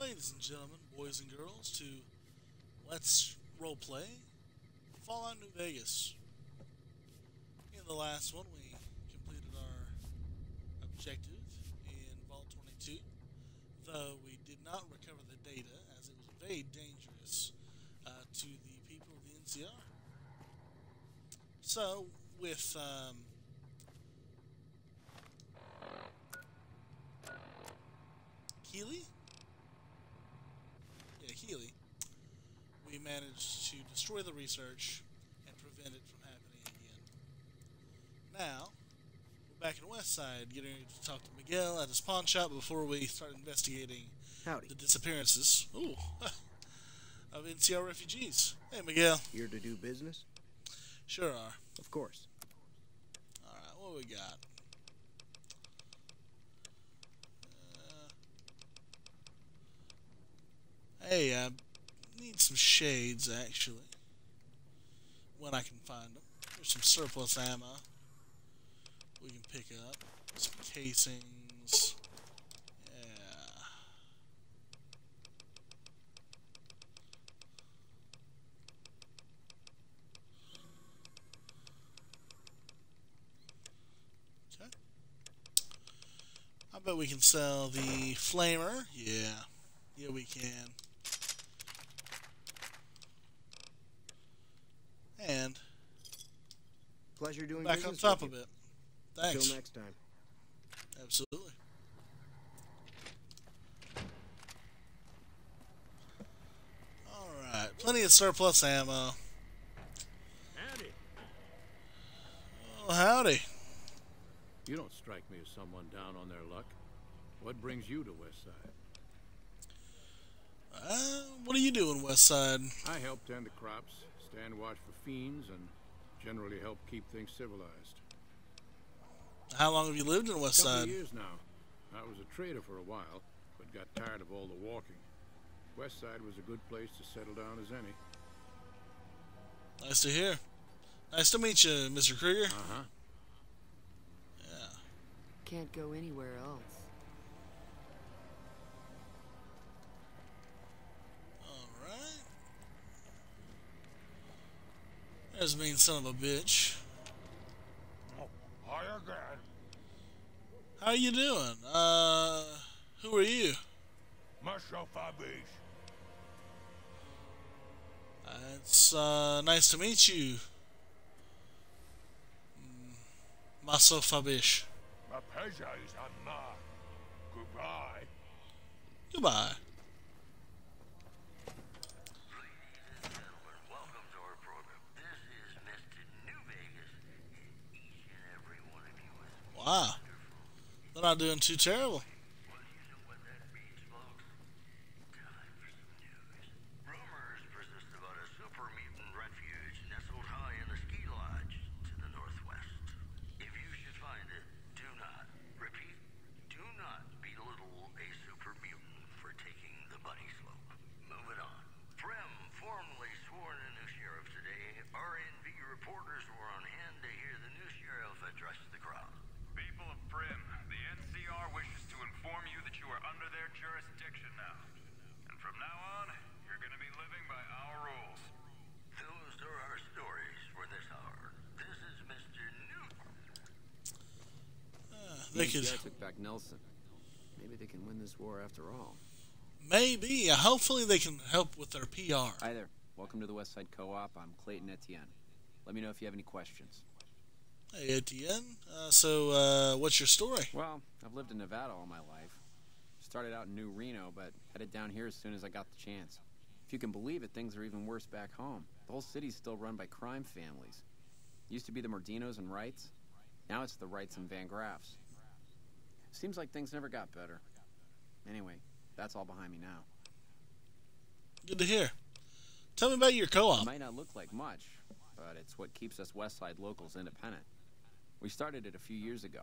ladies and gentlemen, boys and girls, to Let's Roleplay Fallout New Vegas. In the last one, we completed our objective in Vault 22, though we did not recover the data as it was very dangerous uh, to the people of the NCR. So, with um, Keeley? Keeley. We managed to destroy the research and prevent it from happening again. Now, we're back in West Side, getting ready to talk to Miguel at his pawn shop before we start investigating Howdy. the disappearances. Ooh. of NCR refugees. Hey, Miguel. Here to do business? Sure are. Of course. Alright, what we got? Uh, hey, I need some shades, actually. When I can find them. There's some surplus ammo we can pick up. Some casings. Yeah. Okay. I bet we can sell the flamer. Yeah. Yeah, we can. And Pleasure doing back on top of it. Thanks. Till next time. Absolutely. Alright, plenty of surplus ammo. Howdy. Oh, howdy. You don't strike me as someone down on their luck. What brings you to Westside? Uh, what are you doing, West Side? I help tend the crops, stand watch for fiends, and generally help keep things civilized. How long have you lived in West Side? years now. I was a trader for a while, but got tired of all the walking. West Side was a good place to settle down as any. Nice to hear. Nice to meet you, Mr. Krieger. Uh-huh. Yeah. Can't go anywhere else. Alright. There's a mean son of a bitch. Hi again. How you doing? Uh, who are you? Myself, Abish. Uh, it's uh, nice to meet you. Mm, Maso Fabish. My pleasure is on. Goodbye. Goodbye. Welcome to our program. This is Mr. New Vegas. Each and every one of you is Wow. They're not doing too terrible. Well, you know what that means, folks. Time for some news. Rumors persist about a super mutant refuge nestled high in the ski lodge to the northwest. If you should find it, do not, repeat, do not belittle a super mutant for taking the bunny slope. Moving on. Primm formally sworn a new sheriff today. RNV reporters were on hand to hear the new sheriff address the crowd. People of Primm, the NCR wishes to inform you that you are under their jurisdiction now. And from now on, you're going to be living by our rules. Those are our stories for this hour. This is Mr. Newt. They could NCR took back Nelson. Maybe they can win this war after all. maybe. Hopefully, they can help with their PR. Hi there. Welcome to the Westside Co-op. I'm Clayton Etienne. Let me know if you have any questions. Hey, Etienne. Uh, so, uh, what's your story? Well, I've lived in Nevada all my life. Started out in New Reno, but headed down here as soon as I got the chance. If you can believe it, things are even worse back home. The whole city's still run by crime families. Used to be the Mordinos and Wrights. Now it's the Wrights and Van Graffs. Seems like things never got better. Anyway, that's all behind me now. Good to hear. Tell me about your co-op. It might not look like much, but it's what keeps us Westside locals independent. We started it a few years ago.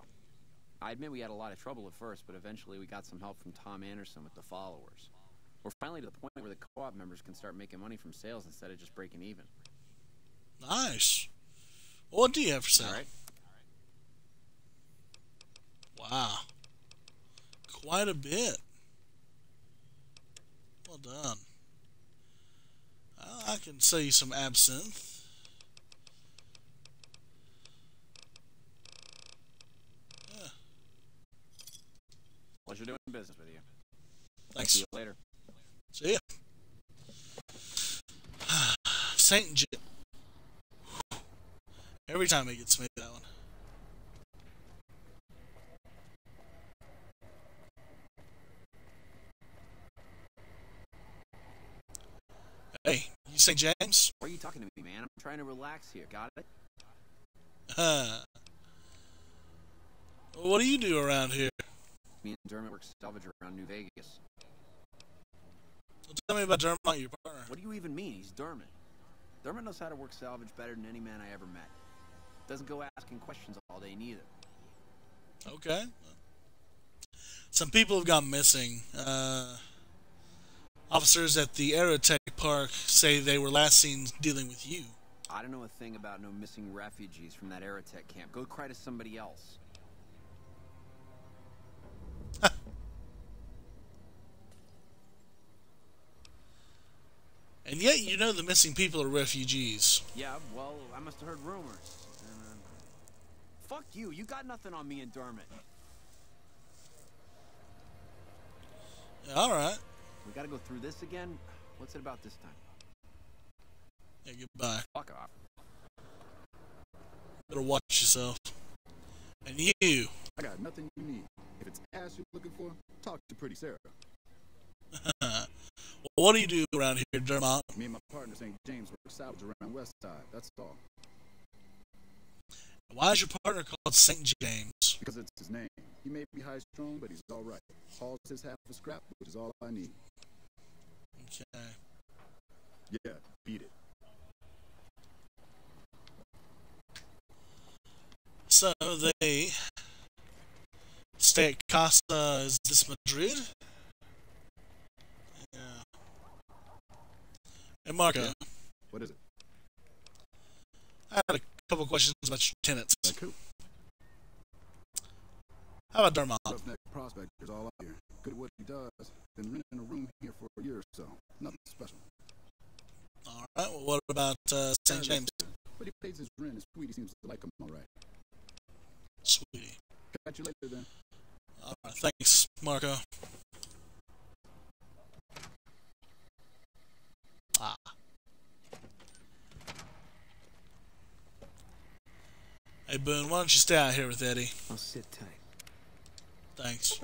I admit we had a lot of trouble at first, but eventually we got some help from Tom Anderson with the followers. We're finally to the point where the co-op members can start making money from sales instead of just breaking even. Nice. What do you have for sale? All right? Wow. Quite a bit. Well done. I can sell you some absinthe. Yeah, Pleasure doing business with you. thanks. See you later. See ya. Saint Jim. Every time it gets me that one. Hey, you St. James? Why are you talking to me, man? I'm trying to relax here. Got it? Huh. What do you do around here? Me and Dermot work salvage around New Vegas. Tell me about Dermot, your partner. What do you even mean? He's Dermot. Dermot knows how to work salvage better than any man I ever met. Doesn't go asking questions all day neither. Okay. Some people have gone missing. Uh, officers at the Aerotech Park say they were last seen dealing with you. I don't know a thing about no missing refugees from that Aerotech camp. Go cry to somebody else. And yet you know the missing people are refugees. Yeah, well, I must have heard rumors. And, uh, fuck you. You got nothing on me and Dermot. Alright. We gotta go through this again? What's it about this time? Yeah, goodbye. Fuck off. Better watch yourself. And you. I got nothing you need. If it's ass you're looking for, talk to Pretty Sarah. what do you do around here, Dermot? Me and my partner St. James work salvage around West Side. That's all. Why is your partner called St. James? Because it's his name. He may be high strung, but he's all right. Hauls his half a scrap, which is all I need. Okay. Yeah, beat it. So they stay at Casa. Is this Madrid? Yeah. Hey, Marco. What is it? I had a couple questions about your tenants. Who? How about Dermot? Roughneck prospector's all out here. Good at what he does. Been renting a room here for a year or so. Nothing special. All right. Well, what about uh, St. James? But he pays his rent. His sweetie seems to like him all right. Sweetie. Catch you later then. All right. Thanks, Marco. Ah. Hey, Boone, why don't you stay out here with ED-E? I'll sit tight. Thanks.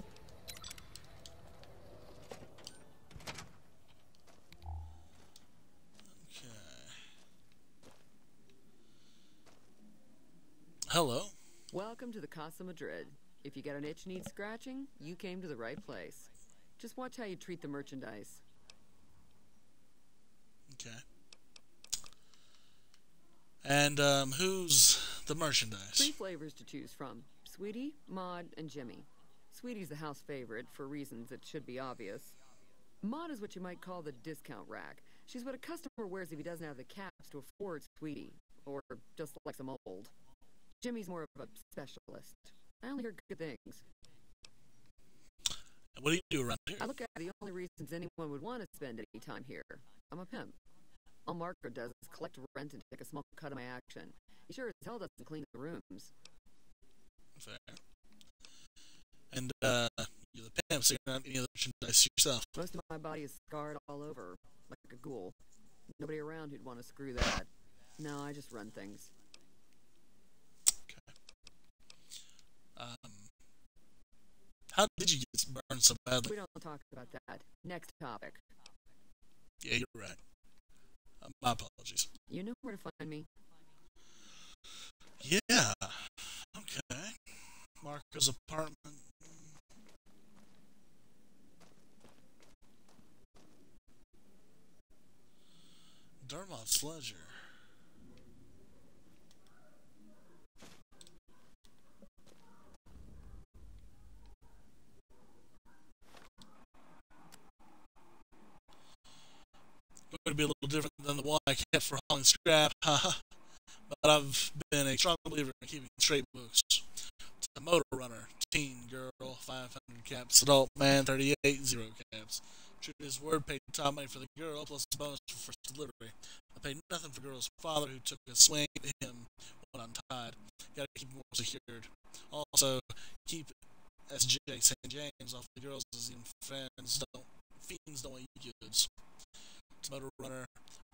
Okay. Hello. Welcome to the Casa Madrid. If you got an itch needs scratching, you came to the right place. Just watch how you treat the merchandise. Okay. And um, who's the merchandise? Three flavors to choose from Sweetie, Maud, and Jimmy. Sweetie's the house favorite for reasons that should be obvious. Maud is what you might call the discount rack. She's what a customer wears if he doesn't have the caps to afford Sweetie, or just likes them old. Jimmy's more of a specialist. I only hear good things. What do you do around here? I look at the only reasons anyone would want to spend any time here. I'm a pimp. All Marco does is collect rent and take a small cut of my action. He sure as hell doesn't clean the rooms. Fair. And uh, you're the pimp, so you're not any of the merchandise yourself. Most of my body is scarred all over, like a ghoul. Nobody around who'd want to screw that. No, I just run things. Okay. Um, how did you get burned so badly? We don't talk about that. Next topic. Yeah, you're right. Uh, my apologies. You know where to find me. Yeah. Okay. Marco's apartment. Dermot's. Going to be a little different than the one I kept for hauling scrap, but I've been a strong believer in keeping straight books. A motor runner, teen girl, 500 caps, adult man, 38, zero caps. His word, paid top money for the girl, plus a bonus for first delivery. I paid nothing for girl's father, who took a swing at him when I'm untied. Gotta keep more secured. Also, keep SJ St. James off the girls as even fans don't, fiends don't eat goods. Motor runner,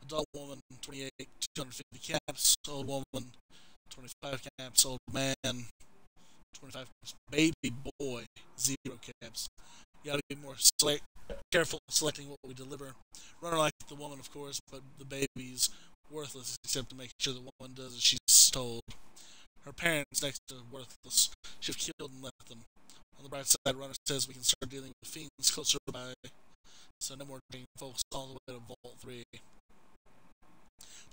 adult woman, 28, 250 caps, old woman, 25 caps, old man, 25 caps, baby boy, zero caps. You gotta be more select, careful selecting what we deliver. Runner like the woman, of course, but the baby's worthless except to make sure the woman does as she's told. Her parents next to worthless. She've killed and left them. On the bright side, Runner says we can start dealing with fiends closer by, so no more taking folks all the way to Vault 3.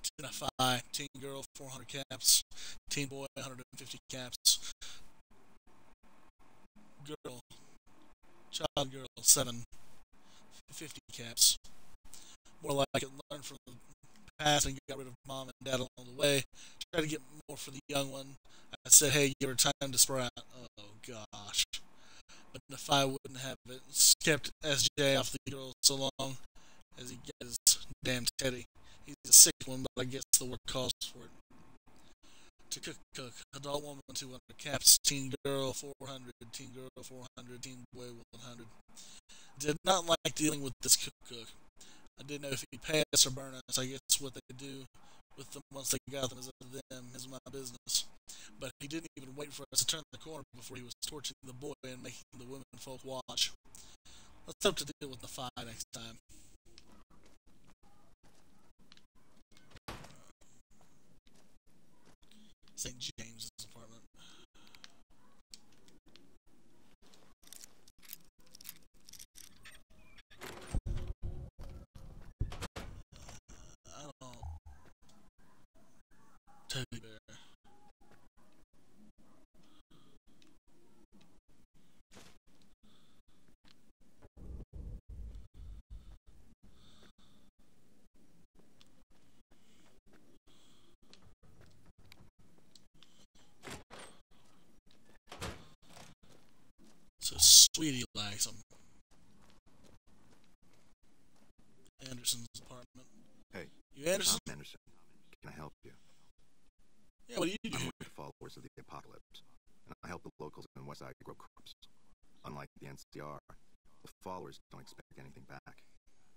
Teen FI, Teen Girl, 400 caps. Teen Boy, 150 caps. Girl, Child Girl, 7, 50 caps. More like it, learn from the past and got rid of mom and dad along the way. Try to get more for the young one. I said, hey, give her time to sprout. Oh, gosh. But if I wouldn't have it, kept SJ off the girl so long as he gets his damn Teddy. He's a sick one, but I guess the work calls for it. To cook, cook. Adult woman, 200 caps. Teen girl, 400. Teen girl, 400. Teen boy, 100. Did not like dealing with this cook. I didn't know if he'd pass or burn us. I guess what they could do with them once they got them is up to them, is my business. But he didn't even wait for us to turn the corner before he was torching the boy and making the women folk watch. Let's hope to deal with the fire next time. St. James's apartment. I don't know. Teddy bear. So Sweetie likes him. Anderson's apartment. Hey, You Anderson? Tom Anderson. Can I help you? Yeah, what do you do? I'm the followers of the apocalypse, and I help the locals in Westside grow crops. Unlike the NCR, the followers don't expect anything back.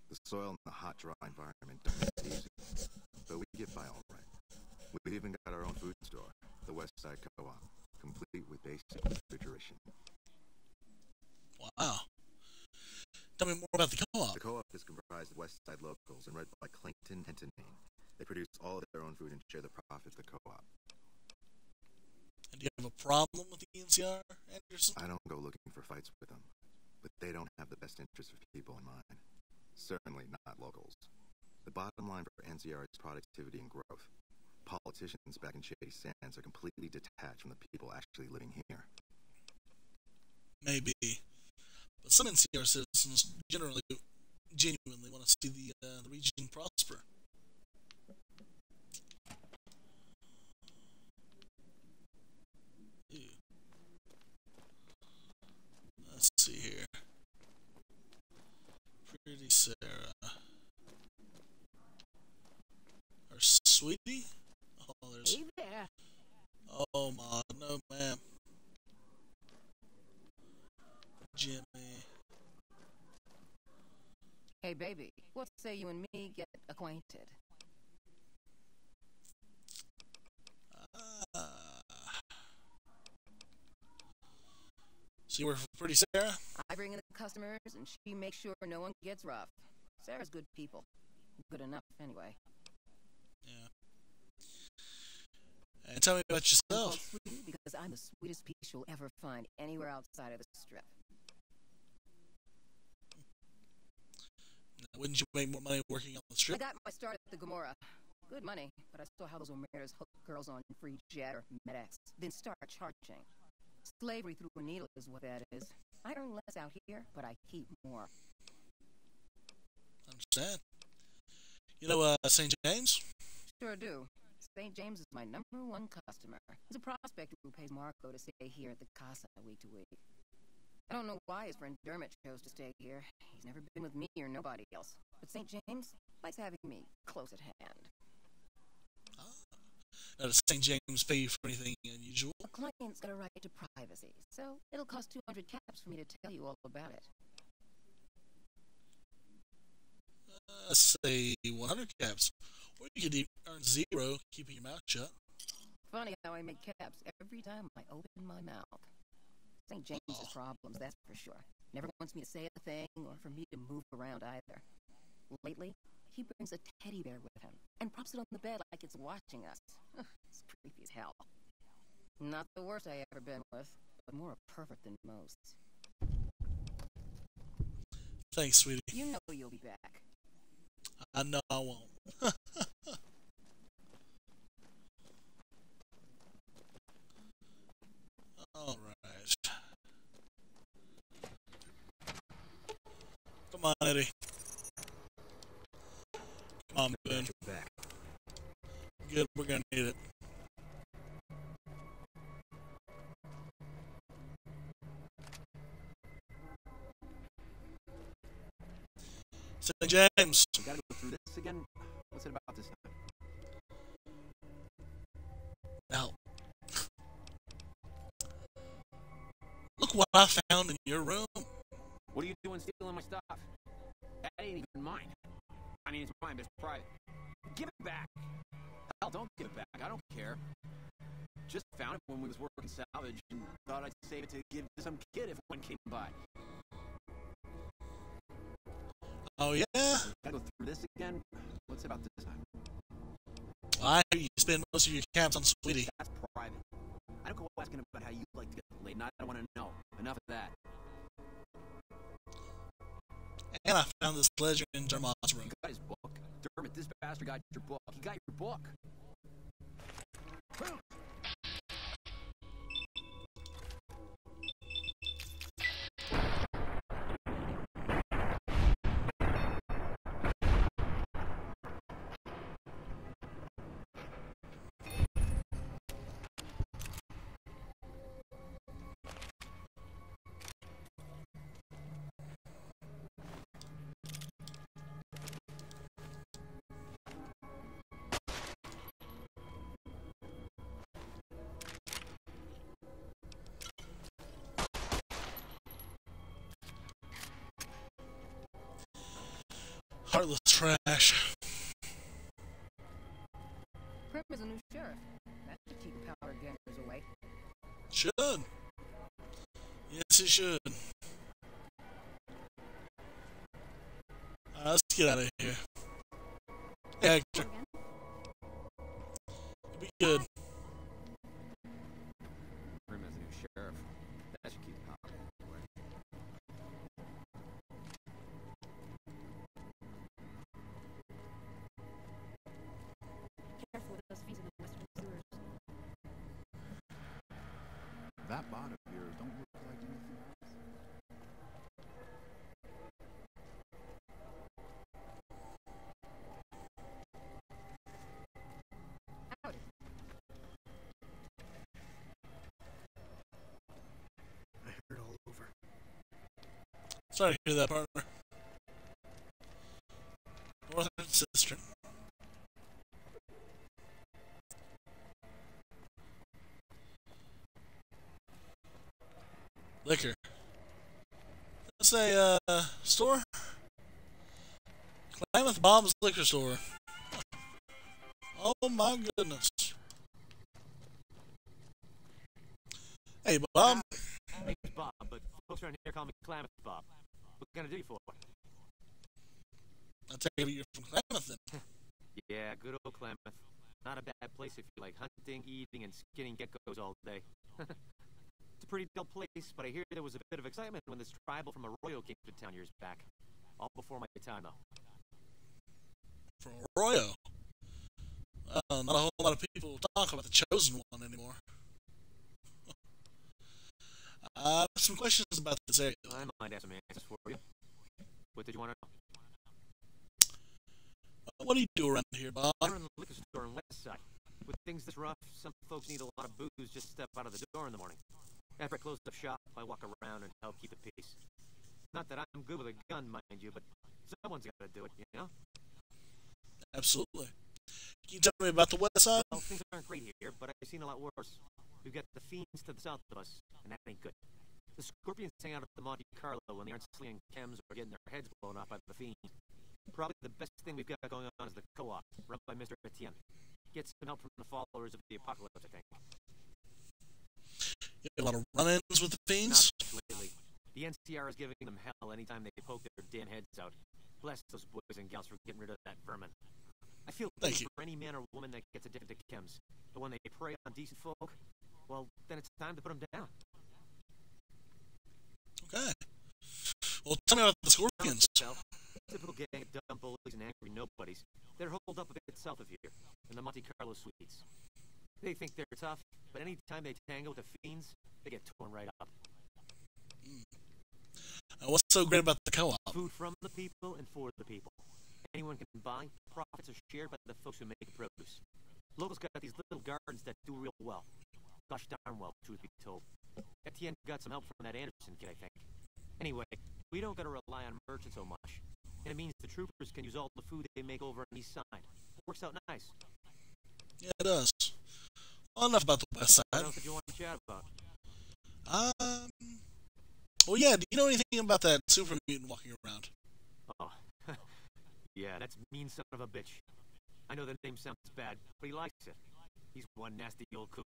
The soil and the hot, dry environment don't make it easy, but we get by all right. We've even got our own food store, the Westside Co-op, complete with basic refrigeration. Wow. Tell me more about the co-op. The co-op is comprised of Westside locals and run by Clayton Etienne. They produce all of their own food and share the profits of the co-op. And do you have a problem with the NCR, Anderson? I don't go looking for fights with them, but they don't have the best interests of people in mind. Certainly not locals. The bottom line for NCR is productivity and growth. Politicians back in Shady Sands are completely detached from the people actually living here. Maybe. But some NCR citizens generally, genuinely want to see the, uh, the region prosper. Ew. Let's see here. Pretty Sarah. Or Sweetie? Oh, there's. Hey there. Oh, ma, no, ma'am. Jimmy. Hey, baby. What say you and me get acquainted? Ah. So you work for Pretty Sarah? I bring in the customers, and she makes sure no one gets rough. Sarah's good people. Good enough, anyway. Yeah. And tell me about yourself. Sweetie because I'm the sweetest piece you'll ever find anywhere outside of the strip. Wouldn't you make more money working on the strip? I got my start at the Gomorrah. Good money, but I saw how those Omertas hook girls on free jet or MedX, then start charging. Slavery through a needle is what that is. I earn less out here, but I keep more. Understand. You know, uh, St. James? Sure do. St. James is my number one customer. He's a prospector who pays Marco to stay here at the Casa week to week. I don't know why his friend Dermot chose to stay here. He's never been with me or nobody else. But St. James likes having me close at hand. Does St. James pay for anything unusual? A client's got a right to privacy, so it'll cost 200 caps for me to tell you all about it. Uh, say 100 caps. Or you could earn zero keeping your mouth shut. Funny how I make caps every time I open my mouth. St. James has problems, that's for sure. Never wants me to say a thing or for me to move around either. Lately, he brings a teddy bear with him and props it on the bed like it's watching us. it's creepy as hell. Not the worst I ever been with, but more a pervert than most. Thanks, sweetie. You know you'll be back. I know I won't. All right. Come on, ED-E. Um, ben. Back. Good, we're gonna need it. St. James. We gotta go through this again. What's it about this time? Now, look what I found in your room. What are you doing stealing my stuff? That ain't even mine. I mean, it's mine, but it's private. Give it back. Hell, don't give it back. I don't care. Just found it when we was working salvage and thought I'd save it to give to some kid if one came by. Oh yeah, Gotta go through this again. What's about this time? I hear you spend most of your caps on Sweetie. That's private. I don't go asking about how you like to get laid, I don't want to know. Enough of that. And I found this pleasure in. You got his book. Dermot, this bastard got your book. He got your book. Heartless trash. Primm is a new sheriff. That should keep Powder Gangers away. Should. Yes, it should. Alright, let's get out of here. Hey, Hector. That bot of yours don't look like anything. Howdy. I heard all over. Sorry to hear that, partner. Let's say, uh, store? Klamath Bob's Liquor Store. Oh my goodness. Hey, Bob. Name's Bob, but folks around here call me Klamath Bob. What can I do you for? I take it you're from Klamath then. Yeah, good old Klamath. Not a bad place if you like hunting, eating, and skinning geckos all day. a pretty dull place, but I hear there was a bit of excitement when this tribal from Arroyo came to town years back. All before my time, though. From Arroyo. Uh, not a whole lot of people talk about the chosen one anymore. uh, some questions about this area. I might have some answers for you. What did you want to know? Uh, what do you do around here, Bob? I run the liquor store on West Side. With things this rough, some folks need a lot of booze just to step out of the door in the morning. After I close up shop, I walk around and help keep the peace. Not that I'm good with a gun, mind you, but someone's got to do it, you know? Absolutely. Can you tell me about the west side? Well, things aren't great here, but I've seen a lot worse. We've got the fiends to the south of us, and that ain't good. The scorpions hang out at the Monte Carlo when the Arnsley and Chems are getting their heads blown off by the fiend. Probably the best thing we've got going on is the co-op, run by Mr. Etienne. Get some help from the followers of the apocalypse, I think. A lot of run-ins with the fiends? Lately. The NCR is giving them hell anytime they poke their damn heads out. Bless those boys and gals for getting rid of that vermin. I feel Thank you. for any man or woman that gets addicted to chems. But when they prey on decent folk, well, then it's time to put them down. Okay. Well, tell me about the scorpions. Typical gang of dumb bullies and angry nobodies. They're holed up a bit south of here, in the Monte Carlo suites. They think they're tough, but anytime they tangle with the fiends, they get torn right up. And what's so great about the co-op? Food from the people and for the people. Anyone can buy, profits are shared by the folks who make the produce. Locals got these little gardens that do real well. Gosh darn well, truth be told. Etienne got some help from that Anderson kid, I think. Anyway, we don't gotta rely on merchants so much. And it means the troopers can use all the food they make over on the east side. Works out nice. Yeah, it does. Well, enough about the west What side. else did you want to chat about? Um. Well, yeah. Do you know anything about that super mutant walking around? Oh, yeah, that's mean son of a bitch. I know the name sounds bad, but he likes it. He's one nasty old coot.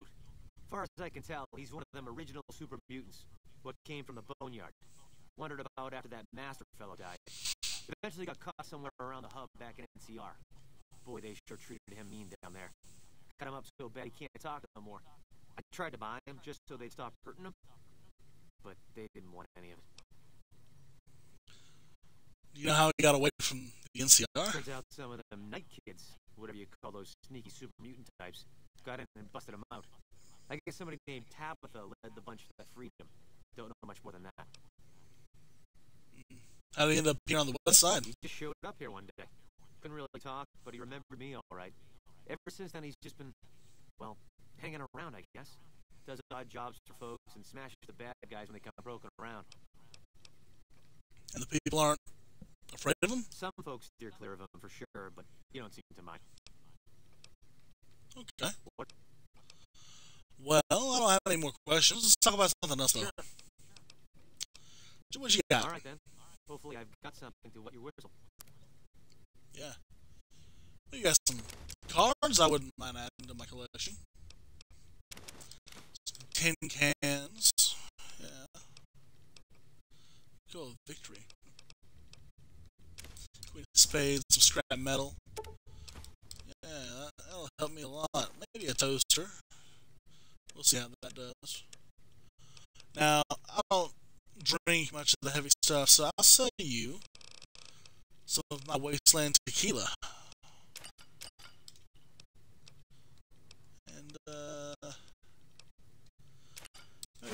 Far as I can tell, he's one of them original super mutants. What came from the boneyard. Wondered about after that master fellow died. Eventually got caught somewhere around the hub back in NCR. Boy, they sure treated him mean down there. Cut him up so bad he can't talk no more. I tried to buy him just so they'd stop hurting him, but they didn't want any of it. You know how he got away from the NCR? Turns out some of them night kids, whatever you call those sneaky super mutant types, got in and busted him out. I guess somebody named Tabitha led the bunch that freed him. Don't know much more than that. How did he end up here on the west side? He just showed up here one day. Couldn't really talk, but he remembered me all right. Ever since then, he's just been, well, hanging around, I guess. Does odd jobs for folks and smashes the bad guys when they come broken around. And the people aren't afraid of him? Some folks steer clear of him for sure, but you don't seem to mind. Okay. What? Well, I don't have any more questions. Let's talk about something else, though. So What you got? All right then. Hopefully, I've got something to wet your whistle. Yeah. You got some cards I wouldn't mind adding to my collection. Tin cans. Yeah. Go victory. Queen of spades, some scrap metal. Yeah, that- that'll help me a lot. Maybe a toaster. We'll see how that does. Now, I don't drink much of the heavy stuff, so I'll sell you some of my wasteland tequila. Uh, a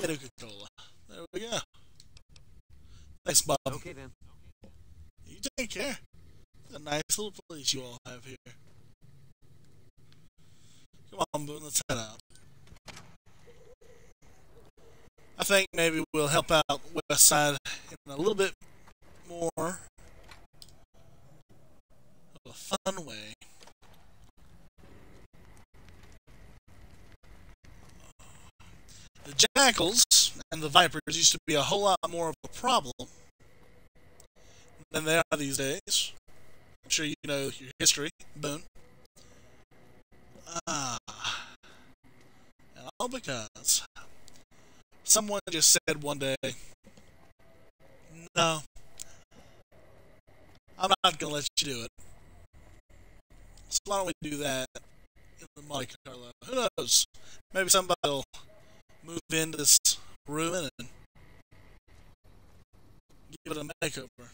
Coca-Cola. There we go. Thanks, Bob. Okay then. You take care. It's a nice little place you all have here. Come on, Boone, let's head out. I think maybe we'll help out West Side in a little bit more of a fun way. The Jackals and the Vipers used to be a whole lot more of a problem than they are these days. I'm sure you know your history, Boone. Ah. And all because someone just said one day, No, I'm not going to let you do it. So why don't we do that in the Monte Carlo? Who knows? Maybe somebody will move into this ruin and give it a makeover.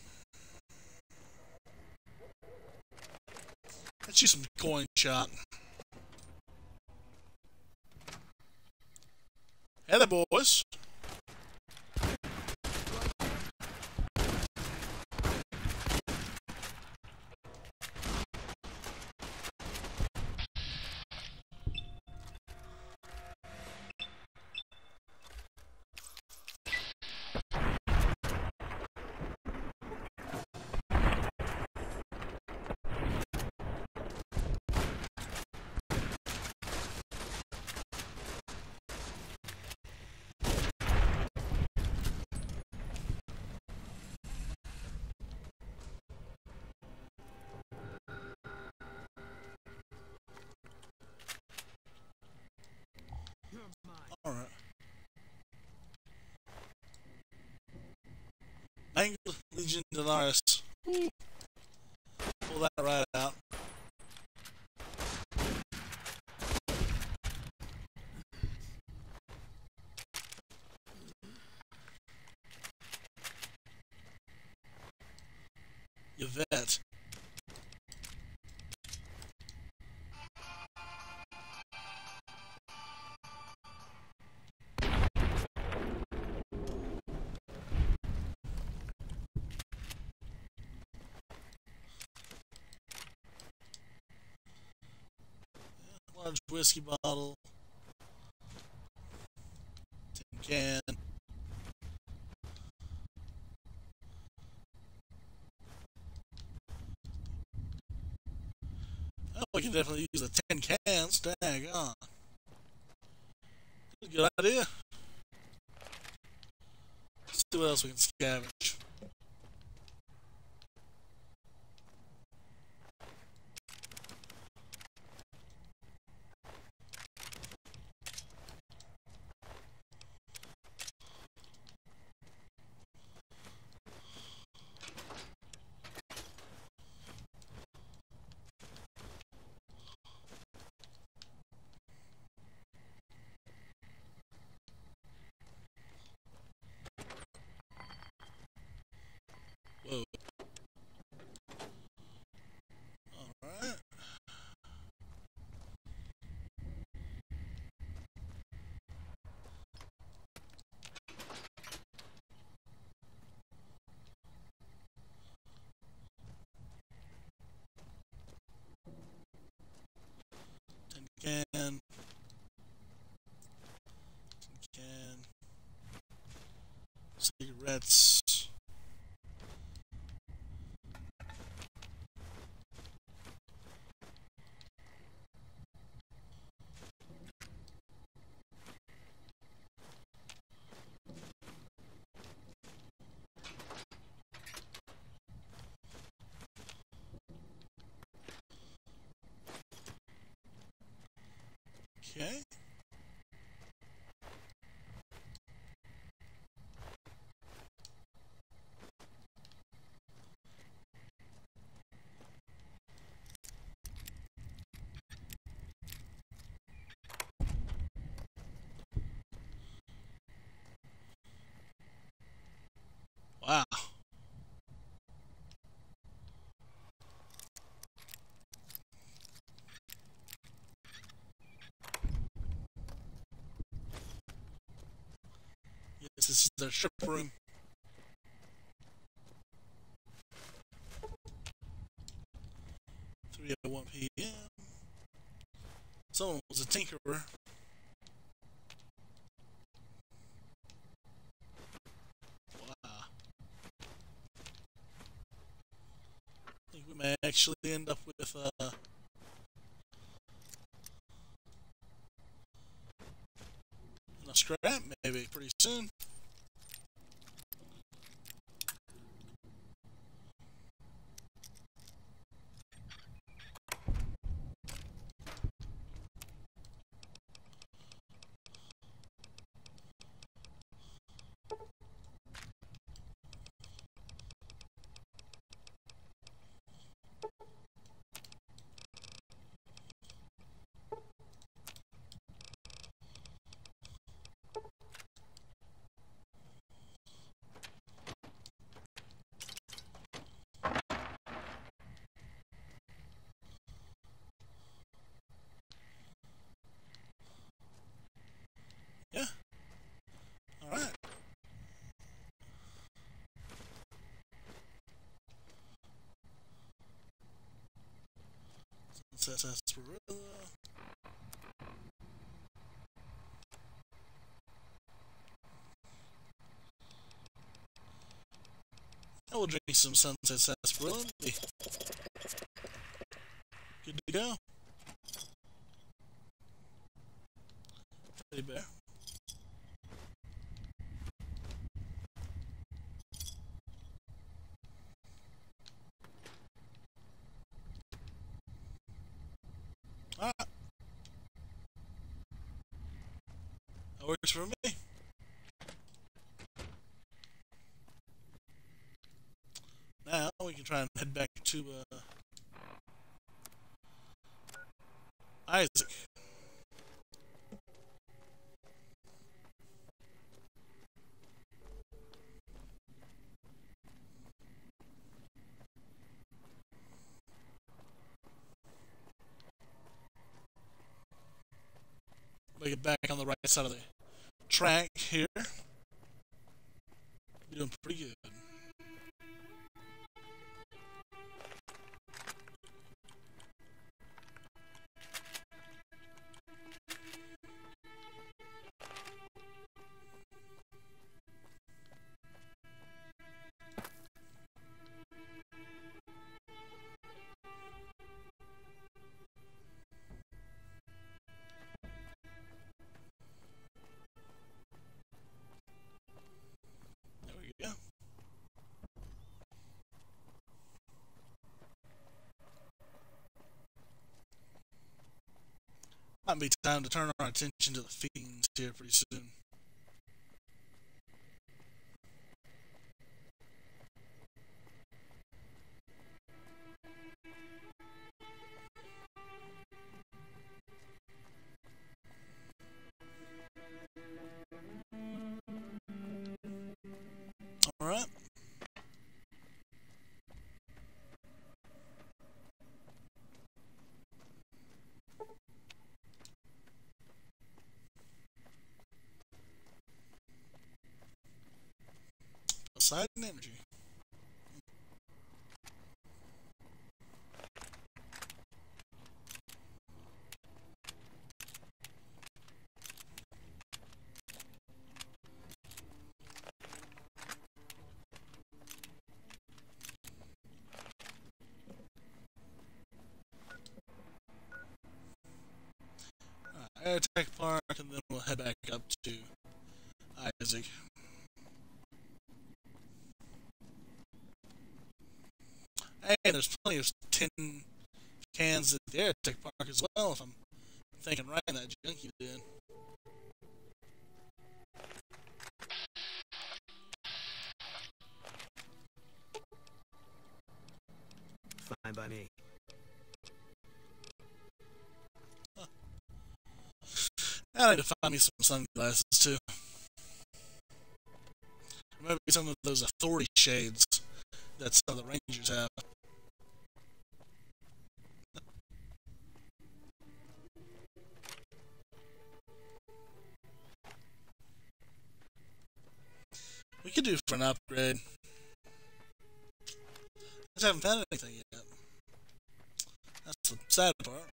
Let's use some coin shot. There, boys. Daenerys. Whiskey bottle. Tin can. Oh, we can definitely use the tin cans. Dang on. Good idea. Let's see what else we can scavenge. Whoa. Alright. Tin can. Tin can. Cigarettes. Okay. Wow. Yes, this is the ship room. Three oh one PM. Someone was a tinkerer. Wow. I think we may actually end up with uh scrap maybe pretty soon. Yeah. All right. Sunset sarsaparilla. I will drink some sunset sarsaparilla. Good to go. Teddy bear. Ah. That works for me. Try and head back to uh, Isaac. Make it back on the right side of the track time to turn our attention to the fiends here pretty soon. Poseidon energy. Alright, Air Tech Park, and then we'll head back up to Isaac. Hey, there's plenty of tin cans at the Air Tech Park as well, if I'm thinking right in that junk you did. Fine by me. I need to find me some sunglasses too. Maybe some of those authority shades that some of the Rangers have. We could do for an upgrade. I Just haven't found anything yet. That's the sad part.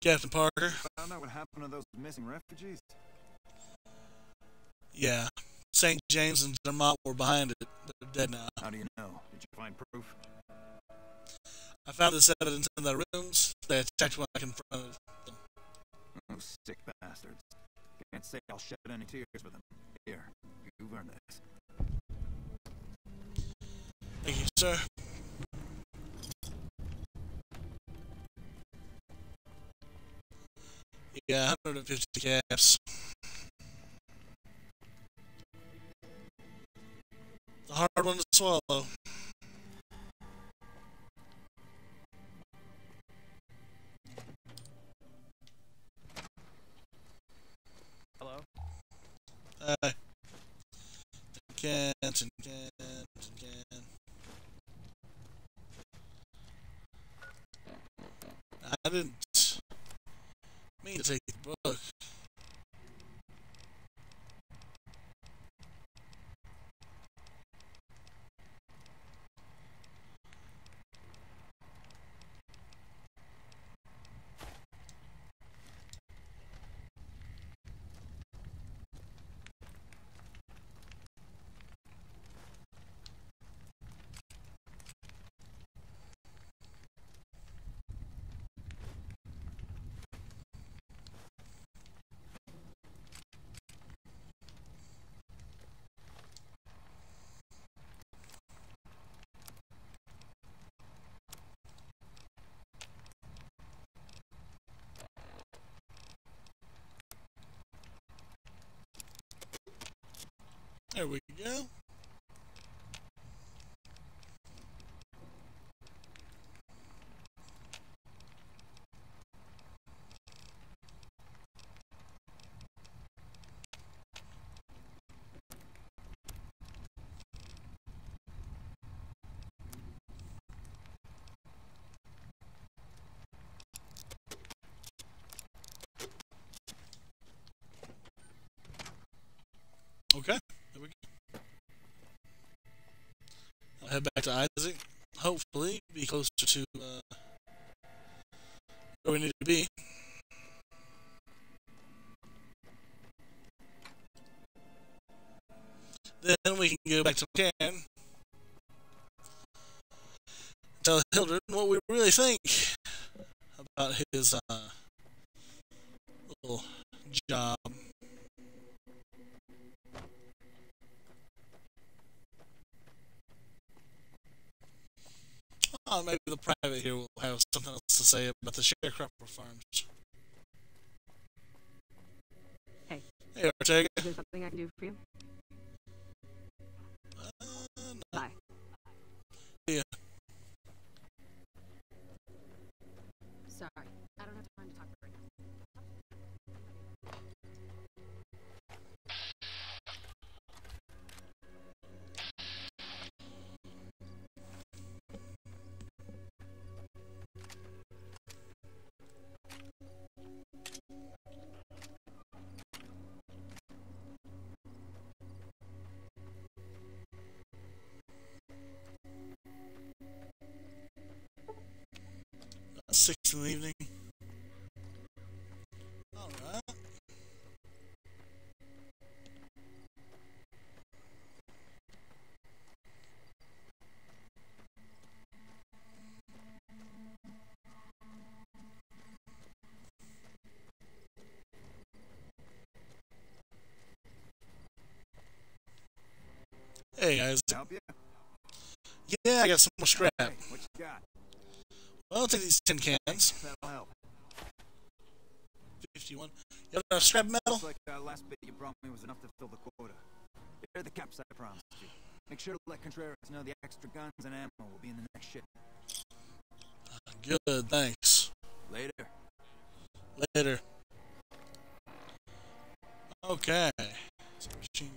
Captain Parker. Found out what happened to those missing refugees? Yeah. St. James and Dermont were behind it, they're dead now. How do you know? Did you find proof? I found this evidence in their rooms. They attacked when I confronted them. Oh, sick bastards. Can't say I'll shed any tears for them. Here, you've earned this. Thank you, sir. Yeah, 150 caps. The hard one to swallow. Go. Okay, there we go. I'll head to Isaac. Hopefully, be closer to uh, where we need to be. Then we can go back to McCarran. Tell Hildern what we really think about his uh, little job. Oh, maybe the private here will have something else to say about the sharecropper farms. Hey. Hey, Ortega. Is there something I can do for you? Uh, Bye. Yeah. Sorry, I don't have time to talk right now. The evening. Alright. Hey guys. Help you? Yeah, I got some more scrap. Hey, what you got? These tin cans. That'll help. 51. You scrap metal? Looks like that last bit you brought me was enough to fill the quota. Here are the caps I promised you. Make sure to let Contreras know the extra guns and ammo will be in the next ship. Good, thanks. Later. Later. Okay. So machine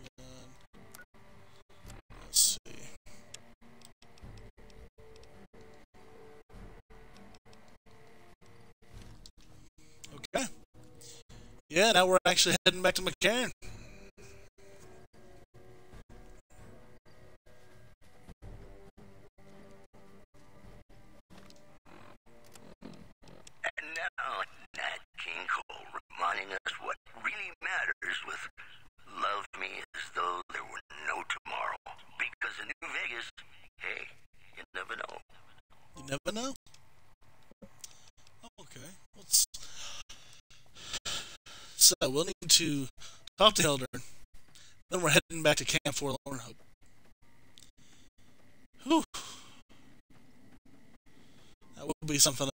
Yeah, now we're actually heading back to McCarran. Talk to Hildern. Then we're heading back to Camp Forlorn Hope. Whew. That will be something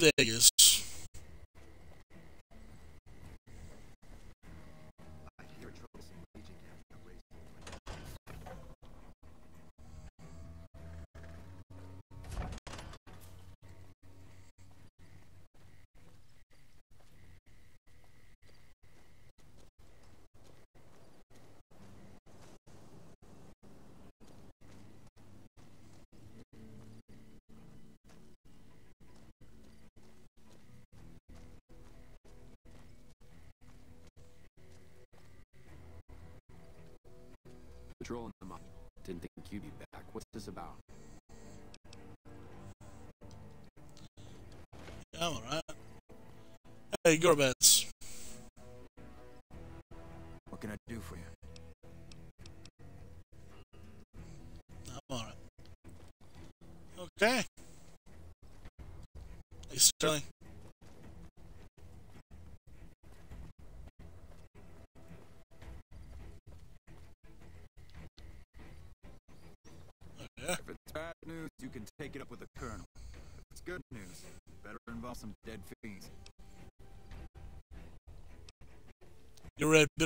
Vegas. Hey, Gorbets. What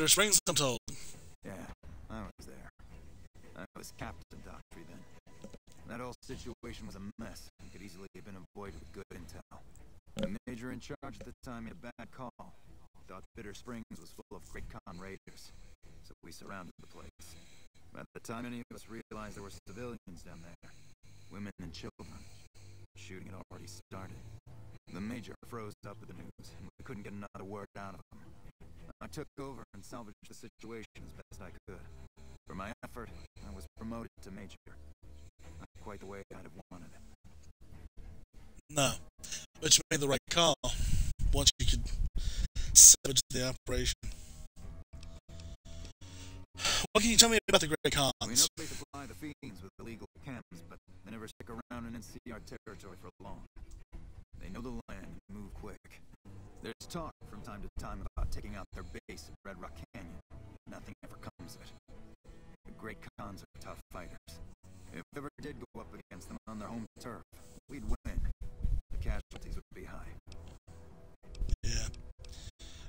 Bitter Springs, I'm told. Yeah, I was there. I was Captain Dhatri then. That whole situation was a mess and could easily have been avoided with good intel. The major in charge at the time made a bad call. Thought Bitter Springs was full of Great Khan raiders, so we surrounded the place. By the time any of us realized there were civilians down there, women and children, shooting had already started. The major froze up at the news, and we couldn't get another word out of him. I took over and salvaged the situation as best I could. For my effort, I was promoted to major. Not quite the way I'd have wanted it. No. But you made the right call once you could salvage the operation. What can you tell me about the Great We know they supply the fiends with illegal chems, but they never stick around in NCR territory for long. They know the land and move quick. There's talk from time to time about taking out their base at Red Rock Canyon. Nothing ever comes of it. The Great Khans are tough fighters. If we ever did go up against them on their home turf, we'd win. The casualties would be high. Yeah.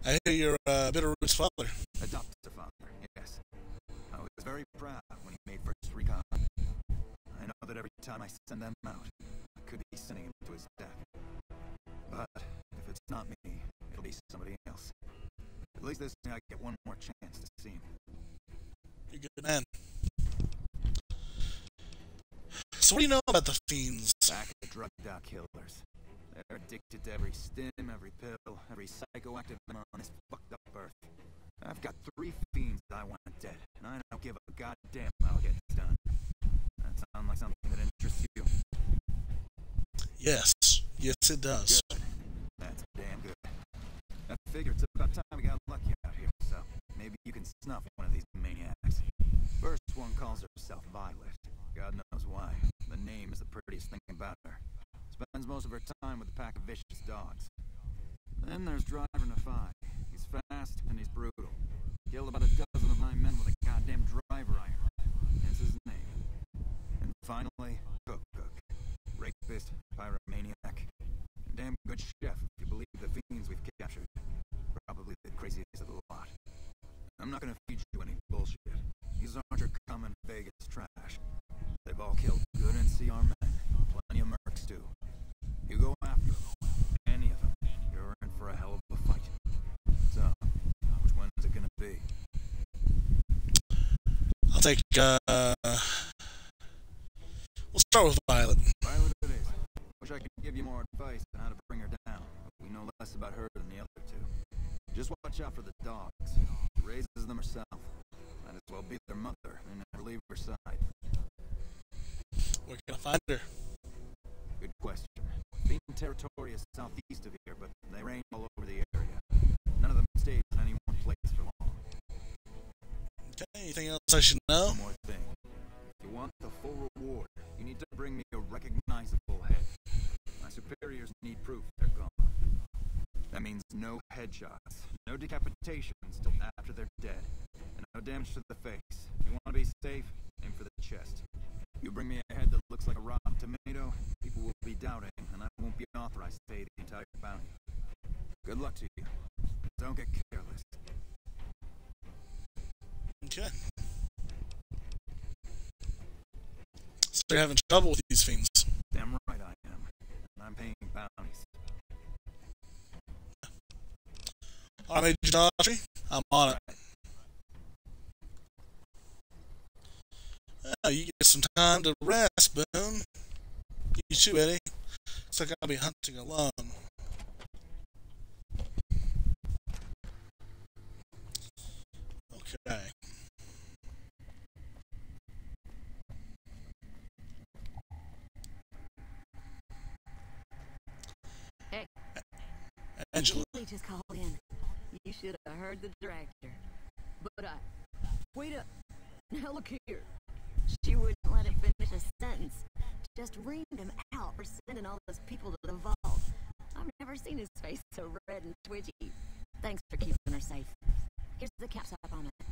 I hear you're uh, Bitterroot's father. Adopted father, yes. I was very proud when he made first recon. I know that every time I send them out, I could be sending him to his death. But if it's not me, it'll be somebody else. At least this time I get one more chance to see him. You're a good man. So what do you know about the fiends? Back to drugged out killers. They're addicted to every stim, every pill, every psychoactive on this fucked up earth. I've got three fiends I want dead, and I don't give a goddamn how it gets done. That sounds like something that interests you. Yes. Yes, it does. Good. That's damn good. I figure it's about time we got lucky out here, so maybe you can snuff one of these maniacs. First one calls herself Violet. God knows why. The name is the prettiest thing about her. Spends most of her time with a pack of vicious dogs. Then there's Driver Nephi. He's fast and he's brutal. Killed about a dozen of my men with a goddamn driver iron. Hence his name. And finally, Cook Cook. Rapist, pyromaniac. Damn good chef, if you believe the fiends we've captured. Probably the craziest of the lot. I'm not gonna feed you any bullshit. These aren't your common Vegas trash. They've all killed good NCR men. Plenty of mercs, too. You go after them. Any of them. You're in for a hell of a fight. So, which one's it gonna be? I'll take, uh... We'll start with Violet. Violet it is. Wish I could give you more advice on how to bring her down, we know less about her than the other two. Just watch out for the dogs. Raises them herself. Might as well be their mother and never leave her side. Where can I find her? Good question. Fiend territory is southeast of here, but they reign all over the area. None of them stays in any one place for long. Okay, anything else I should know? One more thing. If you want the full reward, you need to bring me a recognizable head. My superiors need proof they're gone. That means no headshots, no decapitations till after they're dead, and no damage to the face. You want to be safe, aim for the chest. You bring me a head that looks like a rotten tomato, people will be doubting, and I won't be authorized to pay the entire bounty. Good luck to you. Don't get careless. Okay. So you're having trouble with these fiends. Damn right I am. And I'm paying bounties on a geometry, I'm on it. Oh, you get some time to rest, Boone. You too, ED-E. Looks like I'll be hunting alone. Okay. Hey. Angela. Just in. You should have heard the director. But I... Wait up. Now look here. She wouldn't let him finish a sentence. Just reamed him out for sending all those people to the vault. I've never seen his face so red and twitchy. Thanks for keeping her safe. Here's the capsule on it.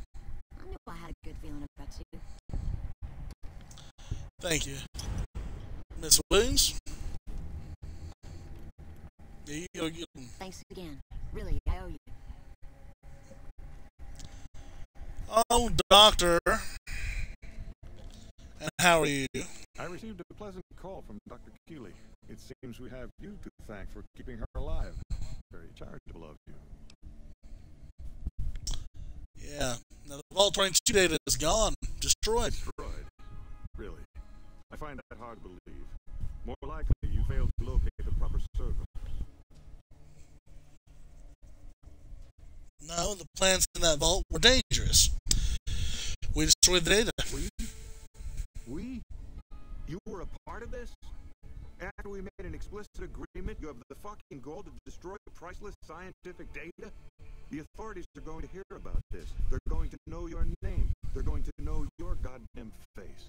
I knew I had a good feeling about you. Thank you. Miss Williams? There you go. Thanks again. Really, I owe you. Oh, doctor. And how are you? I received a pleasant call from Dr. Keeley. It seems we have you to thank for keeping her alive. Very charitable of you. Yeah. Now, the Vault 22 data is gone. Destroyed. Destroyed? Really? I find that hard to believe. More likely, you failed to locate the proper server. No, the plants in that vault were dangerous. We destroyed the data. We? We? You were a part of this? After we made an explicit agreement, you have the fucking goal to destroy priceless scientific data? The authorities are going to hear about this. They're going to know your name. They're going to know your goddamn face.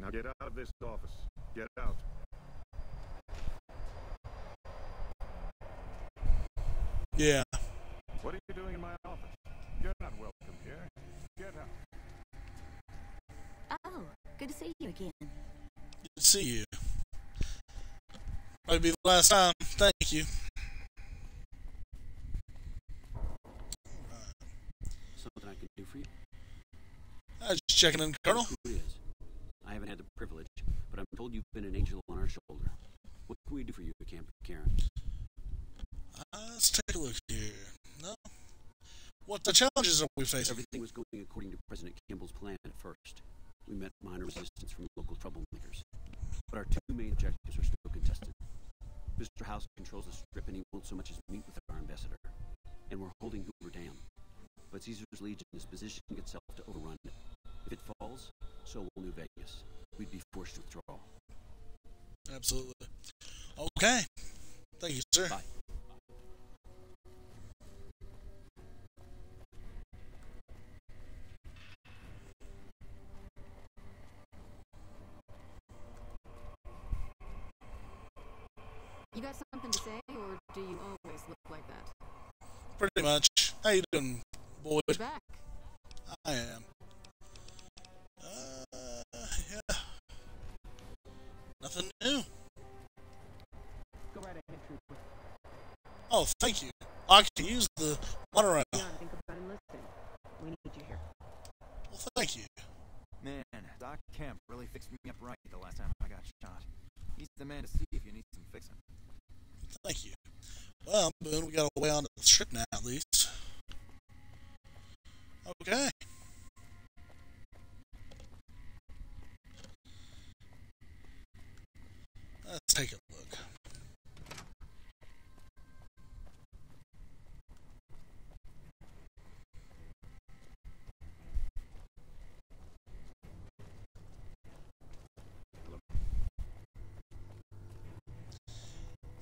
Now get out of this office. Get out. Yeah. What are you doing in my office? You're not welcome here. Get out. Oh, good to see you again. Good to see you. Might be the last time. Thank you. Something I can do for you? I was just checking in, Colonel. Who is? I haven't had the privilege, but I'm told you've been an angel on our shoulder. What can we do for you at Camp McCarran? Uh, let's take a look here. No. What the challenges are we facing? Everything was going according to President Kimball's plan at first. We met minor resistance from local troublemakers. But our two main objectives are still contested. Mr. House controls the strip and he won't so much as meet with our ambassador. And we're holding Hoover Dam. But Caesar's Legion is positioning itself to overrun it. If it falls, so will New Vegas. We'd be forced to withdraw. Absolutely. Okay. Thank you, sir. Bye. Much. How you doing, boy? You're back. I am. Uh, yeah. Nothing new. Go right ahead, Trooper. Oh, thank you. I can use the monorail. Yeah, think about enlisting. We need you here. Well, thank you. Man, Doc Kemp really fixed me up right the last time I got shot. He's the man to see if you need some fixing. Thank you. Well, Boone, we got a way onto the strip now, at least. Okay. Let's take a look.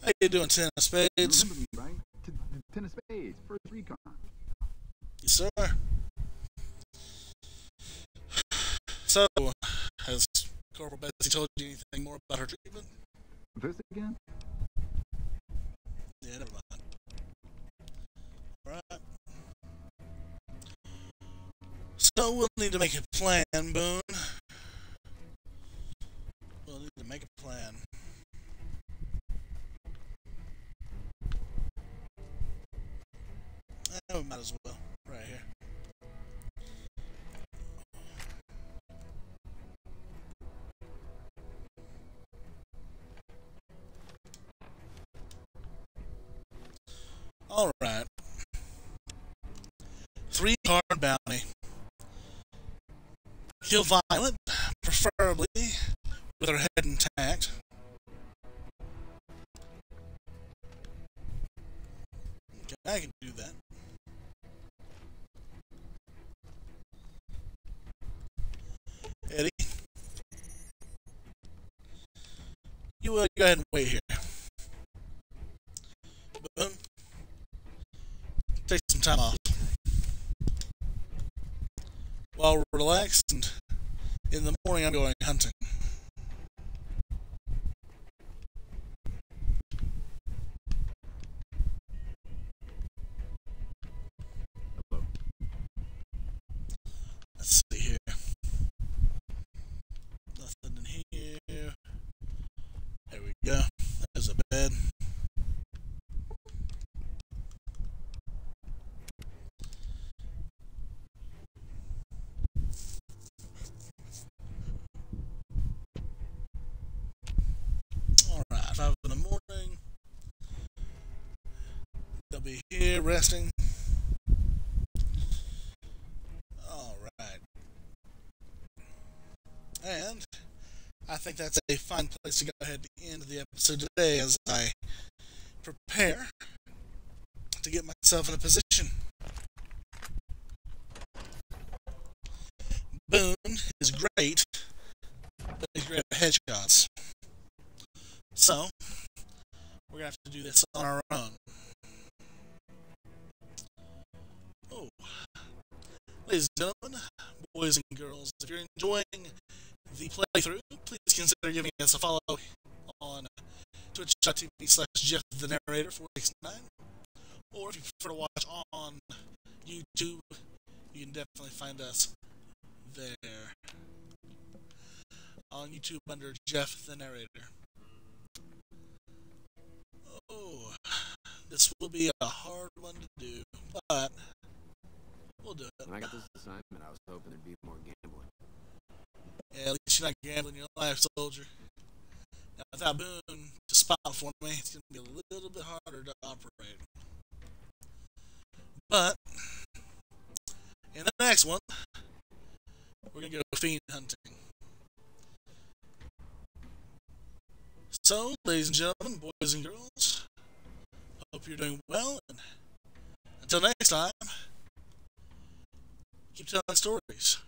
How you doing, Ten of Spades? Remember me, right? T- t- Ten of Spades, first recon. Yes, sir. So, has Corporal Betsy told you anything more about her treatment? This again? Yeah, never mind. Alright. So we'll need to make a plan, Boone. three card bounty. Kill Violet, preferably, with her head intact. Okay, I can do that. ED-E. You uh, will go ahead and wait here. Boone. Take some time off. While relaxed and in the morning I'm going hunting. Be here resting. Alright. And I think that's a fine place to go ahead and end the episode today as I prepare to get myself in a position. Boone is great, but he's great at headshots. So, we're gonna have to do this on our own. Ladies done, boys and girls, if you're enjoying the playthrough, please consider giving us a follow on twitch.tv slash Jeff the Narrator 469. Or if you prefer to watch on YouTube, you can definitely find us there. On YouTube under Jeff the Narrator. Oh, this will be a hard one to do, but we'll do it. When I got this assignment, I was hoping there'd be more gambling. Yeah, at least you're not gambling your life, soldier. Now, without Boone to spot for me, it's going to be a little bit harder to operate. But, in the next one, we're going to go fiend hunting. So, ladies and gentlemen, boys and girls, hope you're doing well, and until next time, Keep telling stories.